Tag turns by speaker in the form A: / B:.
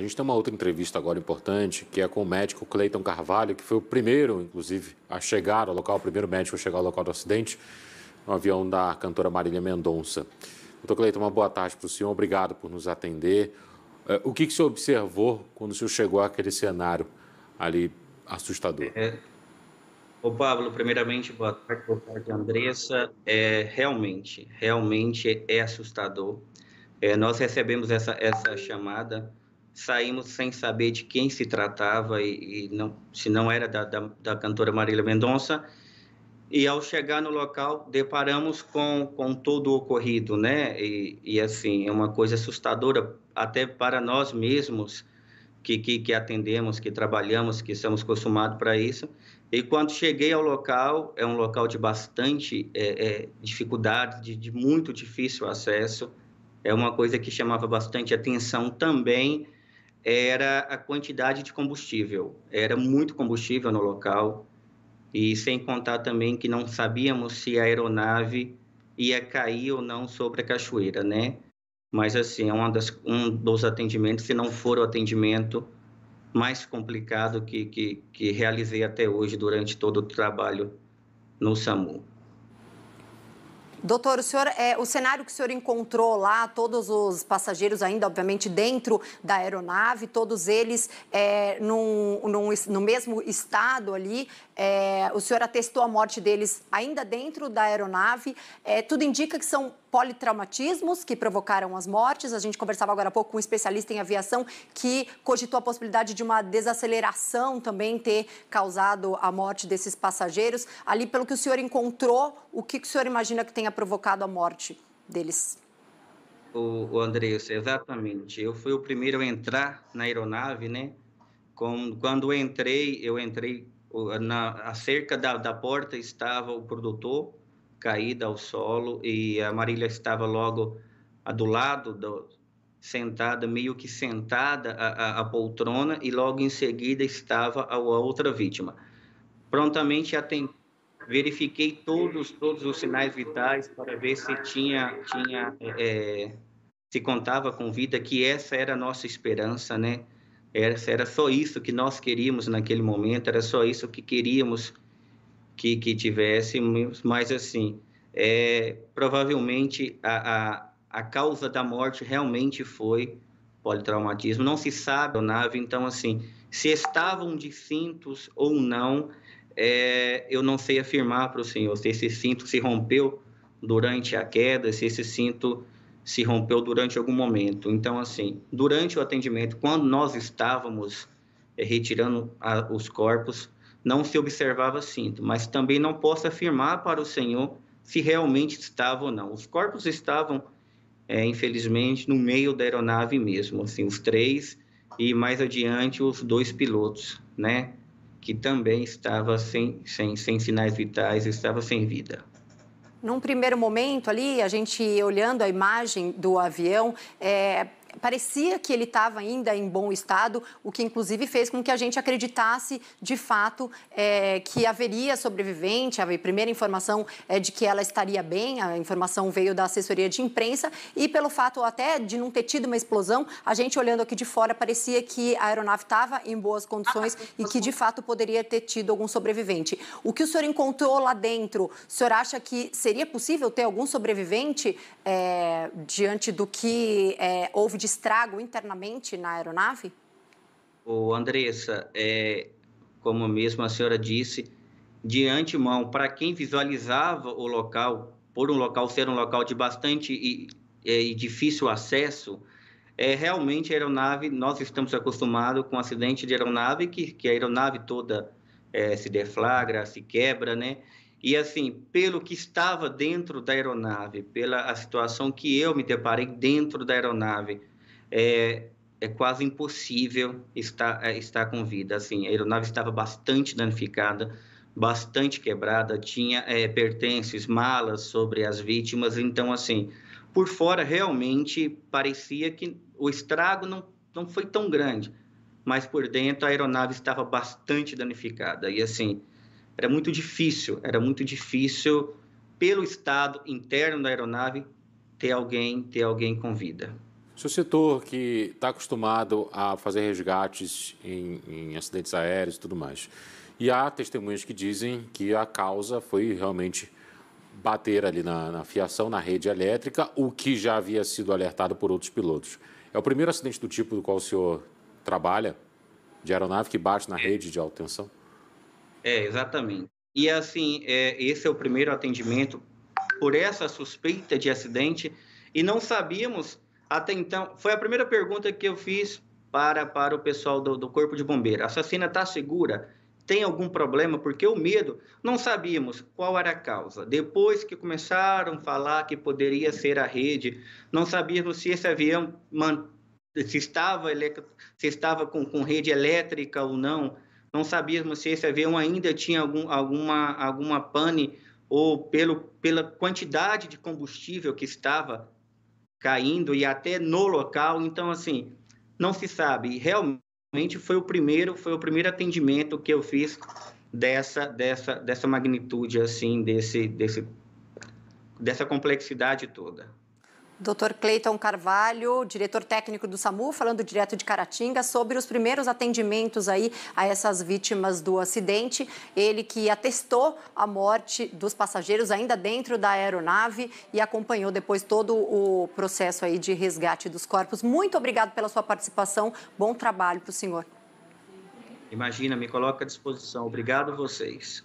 A: A gente tem uma outra entrevista agora importante, que é com o médico Cleiton Carvalho, que foi o primeiro, inclusive, a chegar ao local, o primeiro médico a chegar ao local do acidente, no avião da cantora Marília Mendonça. Doutor Cleiton, uma boa tarde para o senhor, obrigado por nos atender. Eh, o que, que o senhor observou quando o senhor chegou àquele cenário ali assustador?
B: É, Ô Pablo, primeiramente, boa tarde, boa tarde, Andressa. É, realmente, realmente é assustador. É, nós recebemos essa, essa chamada, saímos sem saber de quem se tratava e, e não, se não era da, da, da, cantora Marília Mendonça. E ao chegar no local, deparamos com, com todo o ocorrido, né? E, e assim, é uma coisa assustadora até para nós mesmos que, que, que atendemos, que trabalhamos, que estamos acostumados para isso. E quando cheguei ao local, é um local de bastante é, é, dificuldade, de, de, muito difícil acesso. É uma coisa que chamava bastante atenção também era a quantidade de combustível. Era muito combustível no local e sem contar também que não sabíamos se a aeronave ia cair ou não sobre a cachoeira, né? Mas assim, é um dos atendimentos, se não for o atendimento mais complicado que, que, que realizei até hoje durante todo o trabalho no SAMU.
C: Doutor, o, senhor, é, o cenário que o senhor encontrou lá, todos os passageiros ainda, obviamente, dentro da aeronave, todos eles é, num, num, no mesmo estado ali, é, o senhor atestou a morte deles ainda dentro da aeronave. É, tudo indica que são politraumatismos que provocaram as mortes. A gente conversava agora há pouco com um especialista em aviação que cogitou a possibilidade de uma desaceleração também ter causado a morte desses passageiros. Ali, pelo que o senhor encontrou, o que o senhor imagina que tenha provocado a morte deles?
B: O, o exatamente. Eu fui o primeiro a entrar na aeronave, né? quando eu entrei, eu entrei na a cerca da, da porta estava o produtor caído ao solo e a Marília estava logo do lado do, sentada meio que sentada a, a, a, poltrona e logo em seguida estava a, a outra vítima. Prontamente atendi, verifiquei todos todos os sinais vitais para ver se tinha tinha é, se contava com vida que essa era a nossa esperança né era, era só isso que nós queríamos naquele momento, era só isso que queríamos que, que tivéssemos, mas assim, é, provavelmente a, a, a causa da morte realmente foi politraumatismo. Não se sabe a nave, então assim, se estavam de cintos ou não, é, eu não sei afirmar para o senhor se esse cinto se rompeu durante a queda, se esse cinto se rompeu durante algum momento. Então, assim, durante o atendimento, quando nós estávamos é, retirando a, os corpos, não se observava cinto, mas também não posso afirmar para o Senhor se realmente estava ou não. Os corpos estavam, é, infelizmente, no meio da aeronave mesmo, assim, os três e mais adiante os dois pilotos, né, que também estava sem, sem, sem sinais vitais, estava sem vida.
C: Num primeiro momento ali, a gente olhando a imagem do avião, é, parecia que ele estava ainda em bom estado, o que inclusive fez com que a gente acreditasse de fato é, que haveria sobrevivente. A primeira informação é de que ela estaria bem, a informação veio da assessoria de imprensa, e pelo fato até de não ter tido uma explosão, a gente olhando aqui de fora parecia que a aeronave estava em boas condições e que de fato poderia ter tido algum sobrevivente. O que o senhor encontrou lá dentro, o senhor acha que seria possível ter algum sobrevivente é, diante do que é, houve de estrago internamente na aeronave?
B: O Andressa, é, como mesmo a senhora disse, de antemão, para quem visualizava o local, por um local ser um local de bastante e, e difícil acesso, é realmente a aeronave, nós estamos acostumados com acidente de aeronave, que, que a aeronave toda é, se deflagra, se quebra, né? E assim, pelo que estava dentro da aeronave, pela a situação que eu me deparei dentro da aeronave, é, é quase impossível estar, é, estar com vida. Assim, a aeronave estava bastante danificada, bastante quebrada, tinha é, pertences, malas sobre as vítimas. Então, assim, por fora realmente parecia que o estrago não, não foi tão grande, mas por dentro a aeronave estava bastante danificada. E assim, era muito difícil, era muito difícil pelo estado interno da aeronave ter alguém, ter alguém com vida.
A: O seu setor que está acostumado a fazer resgates em, em acidentes aéreos e tudo mais. E há testemunhas que dizem que a causa foi realmente bater ali na, na, fiação, na rede elétrica, o que já havia sido alertado por outros pilotos. É o primeiro acidente do tipo do qual o senhor trabalha, de aeronave que bate na rede de alta tensão?
B: É, exatamente. E assim, é, esse é o primeiro atendimento por essa suspeita de acidente e não sabíamos até então, foi a primeira pergunta que eu fiz para, para o pessoal do, do Corpo de Bombeiro. A assassina está segura? Tem algum problema? Porque o medo, não sabíamos qual era a causa. Depois que começaram a falar que poderia ser a rede, não sabíamos se esse avião se estava, se estava com, com rede elétrica ou não. Não sabíamos se esse avião ainda tinha algum, alguma, alguma pane ou pelo, pela quantidade de combustível que estava caindo e até no local. Então, assim, não se sabe. Realmente foi o primeiro, foi o primeiro atendimento que eu fiz dessa, dessa, dessa magnitude, assim, desse, desse, dessa complexidade toda.
C: Dr. Cleiton Carvalho, diretor técnico do SAMU, falando direto de Caratinga sobre os primeiros atendimentos aí a essas vítimas do acidente. Ele que atestou a morte dos passageiros ainda dentro da aeronave e acompanhou depois todo o processo aí de resgate dos corpos. Muito obrigado pela sua participação. Bom trabalho para o senhor.
B: Imagina, me coloca à disposição. Obrigado a vocês.